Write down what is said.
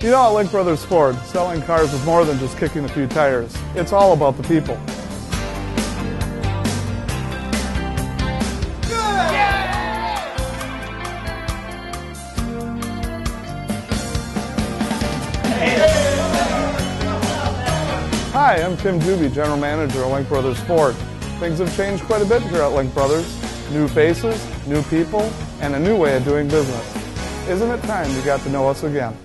You know, at Link Brothers Ford, selling cars is more than just kicking a few tires. It's all about the people. Hi, I'm Tim Juby, General Manager at Link Brothers Ford. Things have changed quite a bit here at Link Brothers. New faces, new people, and a new way of doing business. Isn't it time you got to know us again?